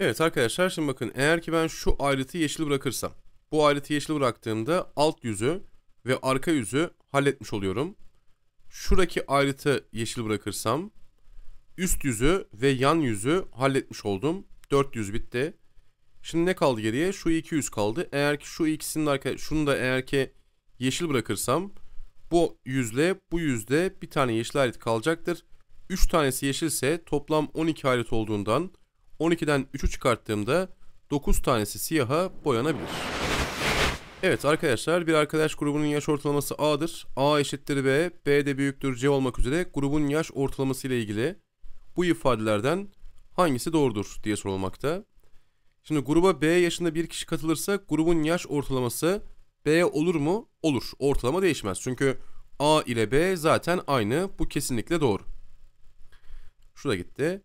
Evet arkadaşlar şimdi bakın eğer ki ben şu ayrıtı yeşil bırakırsam bu ayrıtı yeşil bıraktığımda alt yüzü ve arka yüzü halletmiş oluyorum. Şuradaki ayrıtı yeşil bırakırsam üst yüzü ve yan yüzü halletmiş oldum. 400 bitti. Şimdi ne kaldı geriye? Şu 200 kaldı. Eğer ki şu ikisinin arka şunu da eğer ki yeşil bırakırsam bu yüzle bu yüzde bir tane yeşil ayrıt kalacaktır. 3 tanesi yeşilse toplam 12 ayrıt olduğundan 12'den 3'ü çıkarttığımda 9 tanesi siyaha boyanabilir. Evet arkadaşlar bir arkadaş grubunun yaş ortalaması A'dır. A eşittir B, B de büyüktür C olmak üzere grubun yaş ortalaması ile ilgili bu ifadelerden hangisi doğrudur diye sorulmakta. Şimdi gruba B yaşında bir kişi katılırsa grubun yaş ortalaması B olur mu? Olur. Ortalama değişmez. Çünkü A ile B zaten aynı. Bu kesinlikle doğru. Şurada gitti.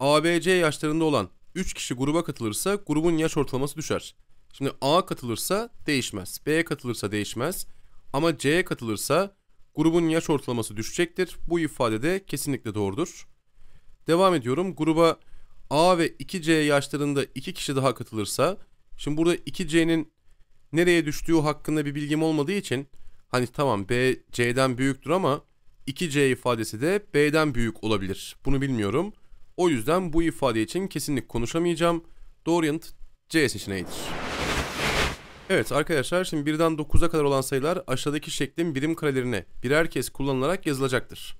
ABC yaşlarında olan 3 kişi gruba katılırsa grubun yaş ortalaması düşer. Şimdi A katılırsa değişmez. B katılırsa değişmez. Ama C'ye katılırsa grubun yaş ortalaması düşecektir. Bu ifade de kesinlikle doğrudur. Devam ediyorum. Gruba A ve 2C yaşlarında 2 kişi daha katılırsa şimdi burada 2C'nin nereye düştüğü hakkında bir bilgim olmadığı için hani tamam B C'den büyüktür ama 2C ifadesi de B'den büyük olabilir. Bunu bilmiyorum. O yüzden bu ifade için kesinlik konuşamayacağım. Doğru yanıt C seçeneğidir. Evet arkadaşlar şimdi birden 9'a kadar olan sayılar aşağıdaki şeklin birim karelerine birer kez kullanılarak yazılacaktır.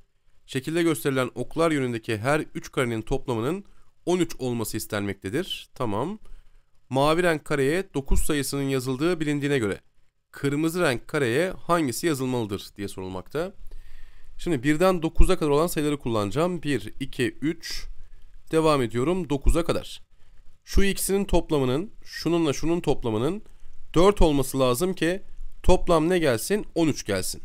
Şekilde gösterilen oklar yönündeki her 3 karenin toplamının 13 olması istenmektedir. Tamam. Mavi renk kareye 9 sayısının yazıldığı bilindiğine göre kırmızı renk kareye hangisi yazılmalıdır diye sorulmakta. Şimdi birden 9'a kadar olan sayıları kullanacağım. 1, 2, 3, devam ediyorum 9'a kadar. Şu ikisinin toplamının, şununla şunun toplamının 4 olması lazım ki toplam ne gelsin? 13 gelsin.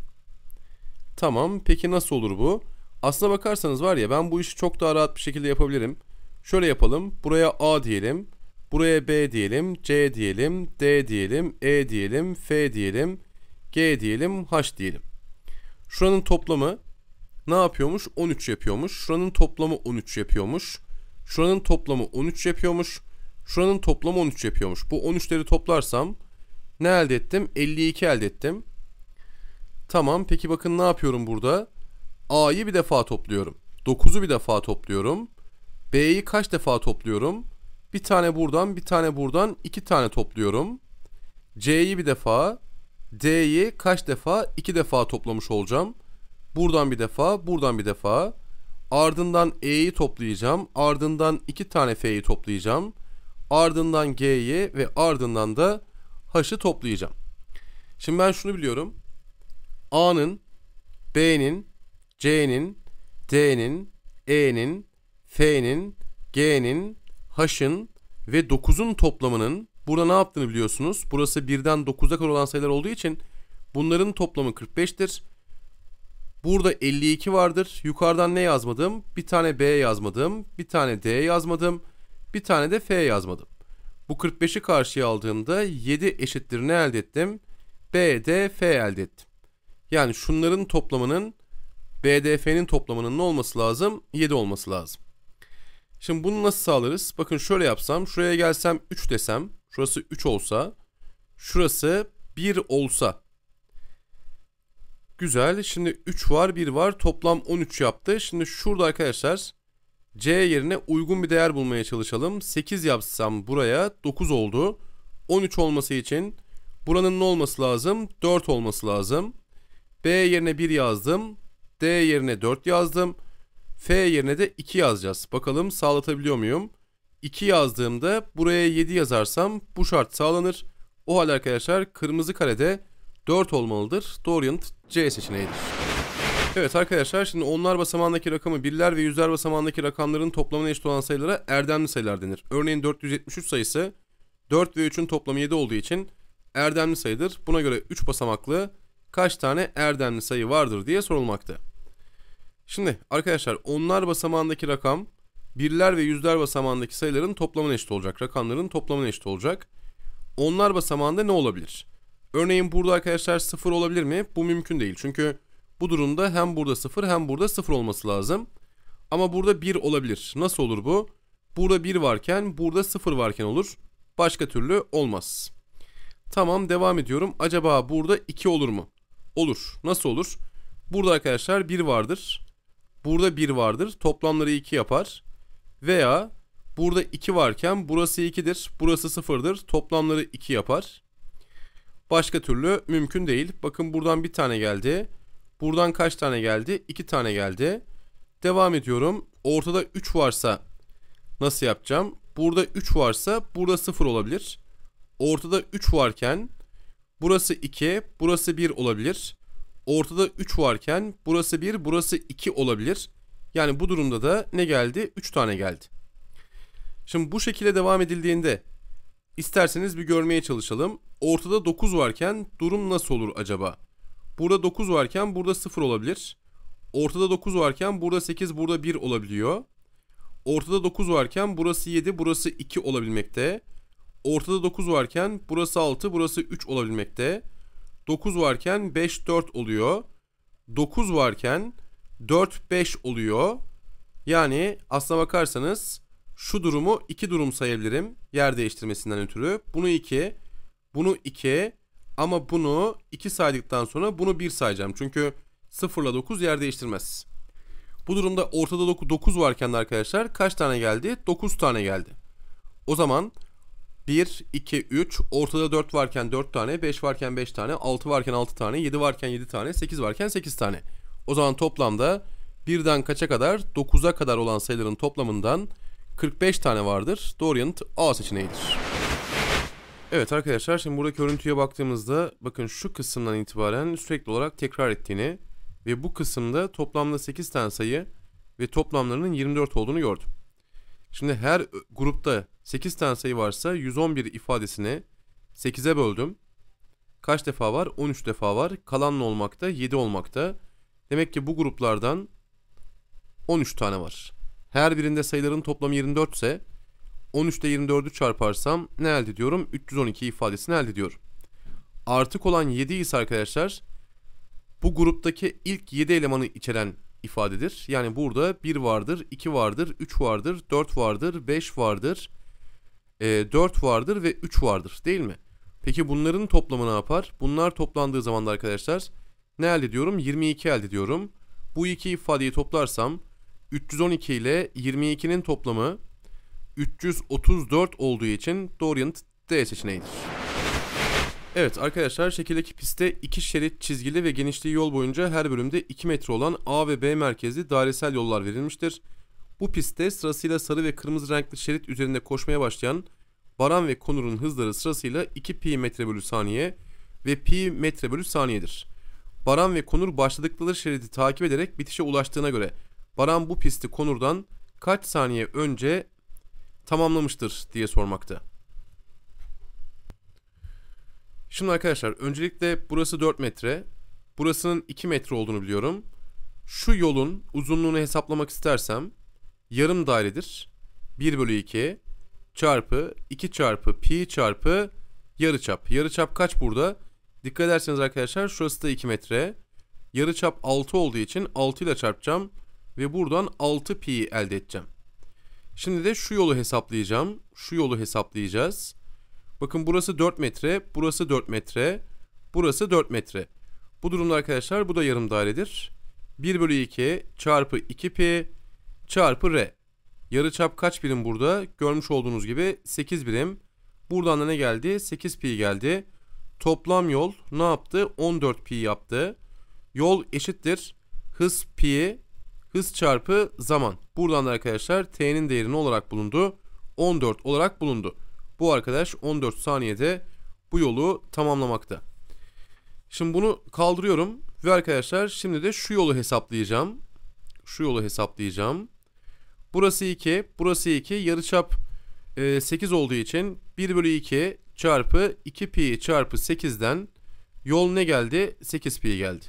Tamam peki nasıl olur bu? Aslına bakarsanız var ya ben bu işi çok daha rahat bir şekilde yapabilirim. Şöyle yapalım. Buraya A diyelim. Buraya B diyelim. C diyelim. D diyelim. E diyelim. F diyelim. G diyelim. H diyelim. Şuranın toplamı ne yapıyormuş? 13 yapıyormuş. Şuranın toplamı 13 yapıyormuş. Şuranın toplamı 13 yapıyormuş. Şuranın toplamı 13 yapıyormuş. Bu 13'leri toplarsam ne elde ettim? 52 elde ettim. Tamam peki bakın ne yapıyorum burada? A'yı bir defa topluyorum. 9'u bir defa topluyorum. B'yi kaç defa topluyorum? Bir tane buradan, bir tane buradan, iki tane topluyorum. C'yi bir defa, D'yi kaç defa? İki defa toplamış olacağım. Buradan bir defa, buradan bir defa. Ardından E'yi toplayacağım. Ardından iki tane F'yi toplayacağım. Ardından G'yi ve ardından da H'ı toplayacağım. Şimdi ben şunu biliyorum. A'nın, B'nin, C'nin, D'nin, E'nin, F'nin, G'nin, H'ın ve 9'un toplamının burada ne yaptığını biliyorsunuz. Burası 1'den 9'a kadar olan sayılar olduğu için bunların toplamı 45'tir. Burada 52 vardır. Yukarıdan ne yazmadım? Bir tane B yazmadım. Bir tane D yazmadım. Bir tane de F yazmadım. Bu 45'i karşıya aldığımda 7 eşittir ne elde ettim? B, D, F elde ettim. Yani şunların toplamının BDF'nin toplamının ne olması lazım? 7 olması lazım. Şimdi bunu nasıl sağlarız? Bakın şöyle yapsam, şuraya gelsem 3 desem, şurası 3 olsa, şurası 1 olsa. Güzel. Şimdi 3 var, 1 var. Toplam 13 yaptı. Şimdi şurada arkadaşlar C yerine uygun bir değer bulmaya çalışalım. 8 yapsam buraya 9 oldu. 13 olması için buranın ne olması lazım? 4 olması lazım. B yerine 1 yazdım. D yerine 4 yazdım. F yerine de 2 yazacağız. Bakalım sağlatabiliyor muyum? 2 yazdığımda buraya 7 yazarsam bu şart sağlanır. O halde arkadaşlar kırmızı karede 4 olmalıdır. Doğru yanıt C seçeneğidir. Evet arkadaşlar şimdi onlar basamağındaki rakamı birler ve yüzler basamağındaki rakamların toplamına eşit olan sayılara erdemli sayılar denir. Örneğin 473 sayısı 4 ve 3'ün toplamı 7 olduğu için erdemli sayıdır. Buna göre 3 basamaklı kaç tane erdemli sayı vardır diye sorulmakta. Şimdi arkadaşlar onlar basamağındaki rakam birler ve yüzler basamağındaki sayıların toplamına eşit olacak. Rakamların toplamına eşit olacak. Onlar basamağında ne olabilir? Örneğin burada arkadaşlar 0 olabilir mi? Bu mümkün değil. Çünkü bu durumda hem burada 0 hem burada 0 olması lazım. Ama burada 1 olabilir. Nasıl olur bu? Burada 1 varken burada 0 varken olur. Başka türlü olmaz. Tamam devam ediyorum. Acaba burada 2 olur mu? Olur. Nasıl olur? Burada arkadaşlar 1 vardır. Burada 1 vardır. Toplamları 2 yapar. Veya burada 2 varken burası 2'dir. Burası 0'dır. Toplamları 2 yapar. Başka türlü mümkün değil. Bakın buradan bir tane geldi. Buradan kaç tane geldi? 2 tane geldi. Devam ediyorum. Ortada 3 varsa nasıl yapacağım? Burada 3 varsa burada 0 olabilir. Ortada 3 varken burası 2, burası 1 olabilir. Ortada 3 varken burası 1, burası 2 olabilir. Yani bu durumda da ne geldi? 3 tane geldi. Şimdi bu şekilde devam edildiğinde isterseniz bir görmeye çalışalım. Ortada 9 varken durum nasıl olur acaba? Burada 9 varken burada 0 olabilir. Ortada 9 varken burada 8, burada 1 olabiliyor. Ortada 9 varken burası 7, burası 2 olabilmekte. Ortada 9 varken burası 6, burası 3 olabilmekte. 9 varken 5, 4 oluyor. 9 varken 4, 5 oluyor. Yani aslına bakarsanız şu durumu iki durum sayabilirim yer değiştirmesinden ötürü. Bunu 2, bunu 2 ama bunu 2 saydıktan sonra bunu 1 sayacağım. Çünkü 0 ile 9 yer değiştirmez. Bu durumda ortada 9 varken de arkadaşlar kaç tane geldi? 9 tane geldi. O zaman 1, 2, 3, ortada 4 varken 4 tane, 5 varken 5 tane, 6 varken 6 tane, 7 varken 7 tane, 8 varken 8 tane. O zaman toplamda birden kaça kadar 9'a kadar olan sayıların toplamından 45 tane vardır. Doğru yanıt A seçeneğidir. Evet arkadaşlar şimdi buradaki örüntüye baktığımızda bakın şu kısımdan itibaren sürekli olarak tekrar ettiğini ve bu kısımda toplamda 8 tane sayı ve toplamlarının 24 olduğunu gördüm. Şimdi her grupta 8 tane sayı varsa 111 ifadesini 8'e böldüm. Kaç defa var? 13 defa var. Kalan ne olmakta? 7 olmakta. Demek ki bu gruplardan 13 tane var. Her birinde sayıların toplamı 24 ise 13 ile 24'ü çarparsam ne elde ediyorum? 312 ifadesini elde ediyorum. Artık olan 7 ise arkadaşlar bu gruptaki ilk 7 elemanı içeren ifadedir. Yani burada 1 vardır, 2 vardır, 3 vardır, 4 vardır, 5 vardır, e, 4 vardır ve 3 vardır değil mi? Peki bunların toplamı ne yapar? Bunlar toplandığı zaman da arkadaşlar ne elde ediyorum? 22 elde ediyorum. Bu iki ifadeyi toplarsam 312 ile 22'nin toplamı 334 olduğu için doğru yanıt D seçeneğidir. Evet arkadaşlar şekildeki pistte iki şerit çizgili ve genişliği yol boyunca her bölümde 2 metre olan A ve B merkezli dairesel yollar verilmiştir. Bu pistte sırasıyla sarı ve kırmızı renkli şerit üzerinde koşmaya başlayan Baran ve Konur'un hızları sırasıyla 2 pi metre bölü saniye ve pi metre bölü saniyedir. Baran ve Konur başladıkları şeridi takip ederek bitişe ulaştığına göre Baran bu pisti Konur'dan kaç saniye önce tamamlamıştır diye sormakta. Şimdi arkadaşlar öncelikle burası 4 metre. Burasının 2 metre olduğunu biliyorum. Şu yolun uzunluğunu hesaplamak istersem yarım dairedir. 1 bölü 2 çarpı 2 çarpı pi çarpı yarıçap. Yarıçap kaç burada? Dikkat ederseniz arkadaşlar şurası da 2 metre. Yarıçap 6 olduğu için 6 ile çarpacağım. Ve buradan 6 pi elde edeceğim. Şimdi de şu yolu hesaplayacağım. Şu yolu hesaplayacağız. Bakın burası 4 metre, burası 4 metre, burası 4 metre. Bu durumda arkadaşlar bu da yarım dairedir. 1 bölü 2 çarpı 2 pi çarpı r. Yarıçap kaç birim burada? Görmüş olduğunuz gibi 8 birim. Buradan da ne geldi? 8 pi geldi. Toplam yol ne yaptı? 14 pi yaptı. Yol eşittir. Hız pi hız çarpı zaman. Buradan da arkadaşlar t'nin değeri ne olarak bulundu? 14 olarak bulundu. Bu arkadaş 14 saniyede bu yolu tamamlamakta. Şimdi bunu kaldırıyorum ve arkadaşlar şimdi de şu yolu hesaplayacağım. Şu yolu hesaplayacağım. Burası 2, burası 2. Yarıçap e, 8 olduğu için 1 bölü 2 çarpı 2 pi çarpı 8'den yol ne geldi? 8 pi geldi.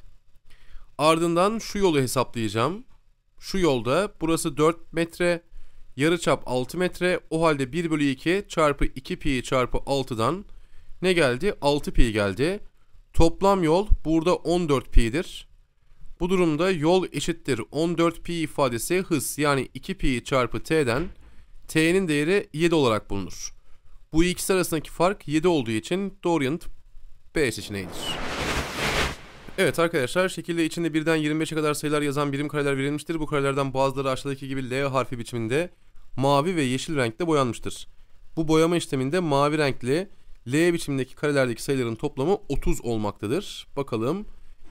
Ardından şu yolu hesaplayacağım. Şu yolda burası 4 metre, yarıçap 6 metre. O halde 1 bölü 2 çarpı 2 pi çarpı 6'dan ne geldi? 6 pi geldi. Toplam yol burada 14 pi'dir. Bu durumda yol eşittir 14 pi ifadesi hız yani 2 pi çarpı t'den T'nin değeri 7 olarak bulunur. Bu ikisi arasındaki fark 7 olduğu için doğru yanıt B seçeneğidir. Evet arkadaşlar şekilde içinde birden 25'e kadar sayılar yazan birim kareler verilmiştir. Bu karelerden bazıları aşağıdaki gibi L harfi biçiminde mavi ve yeşil renkte boyanmıştır. Bu boyama işleminde mavi renkli L biçimindeki karelerdeki sayıların toplamı 30 olmaktadır. Bakalım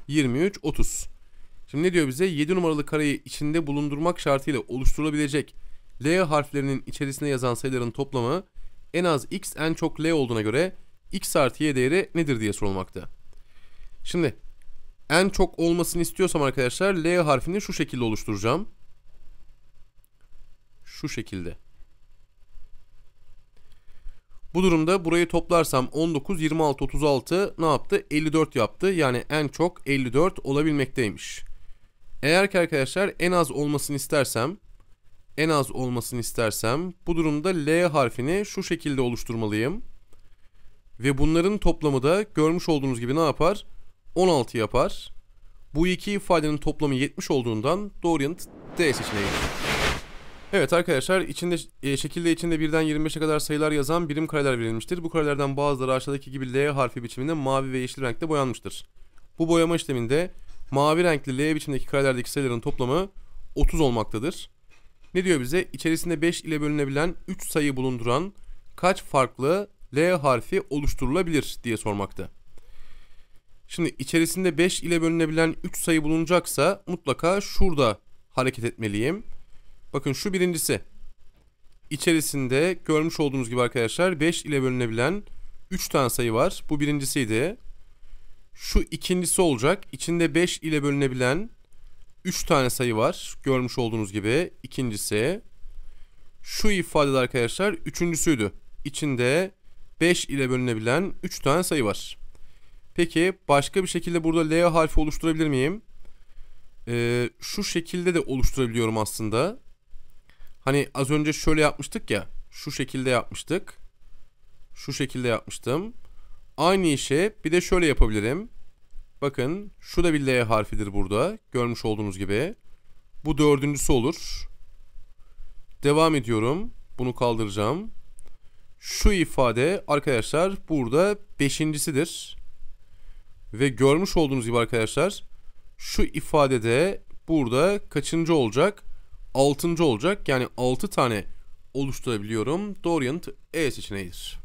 23, 30. Şimdi ne diyor bize? 7 numaralı kareyi içinde bulundurmak şartıyla oluşturulabilecek L harflerinin içerisine yazan sayıların toplamı en az x en çok L olduğuna göre x artı y değeri nedir diye sorulmakta. Şimdi en çok olmasını istiyorsam arkadaşlar L harfini şu şekilde oluşturacağım. Şu şekilde. Bu durumda burayı toplarsam 19, 26, 36 ne yaptı? 54 yaptı. Yani en çok 54 olabilmekteymiş. Eğer ki arkadaşlar en az olmasını istersem en az olmasını istersem bu durumda L harfini şu şekilde oluşturmalıyım. Ve bunların toplamı da görmüş olduğunuz gibi ne yapar? 16 yapar. Bu iki ifadenin toplamı 70 olduğundan doğru yanıt D seçeneği. Evet arkadaşlar içinde e, şekilde içinde birden 25'e kadar sayılar yazan birim kareler verilmiştir. Bu karelerden bazıları aşağıdaki gibi L harfi biçiminde mavi ve yeşil renkte boyanmıştır. Bu boyama işleminde mavi renkli L biçimdeki karelerdeki sayıların toplamı 30 olmaktadır. Ne diyor bize? İçerisinde 5 ile bölünebilen 3 sayı bulunduran kaç farklı L harfi oluşturulabilir diye sormakta. Şimdi içerisinde 5 ile bölünebilen 3 sayı bulunacaksa mutlaka şurada hareket etmeliyim. Bakın şu birincisi. İçerisinde görmüş olduğunuz gibi arkadaşlar 5 ile bölünebilen 3 tane sayı var. Bu birincisiydi. Şu ikincisi olacak. İçinde 5 ile bölünebilen 3 tane sayı var. Görmüş olduğunuz gibi ikincisi. Şu ifadede arkadaşlar üçüncüsüydü. İçinde 5 ile bölünebilen 3 tane sayı var. Peki başka bir şekilde burada L harfi oluşturabilir miyim? Ee, şu şekilde de oluşturabiliyorum aslında. Hani az önce şöyle yapmıştık ya. Şu şekilde yapmıştık. Şu şekilde yapmıştım. Aynı işe bir de şöyle yapabilirim. Bakın şu da bir L harfidir burada. Görmüş olduğunuz gibi. Bu dördüncüsü olur. Devam ediyorum. Bunu kaldıracağım. Şu ifade arkadaşlar burada beşincisidir. Ve görmüş olduğunuz gibi arkadaşlar şu ifadede burada kaçıncı olacak? Altıncı olacak. Yani altı tane oluşturabiliyorum. Doğru yanıt E seçeneğidir.